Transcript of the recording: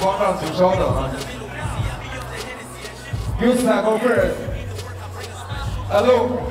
光众，请稍等啊！Uzi 高分，Hello。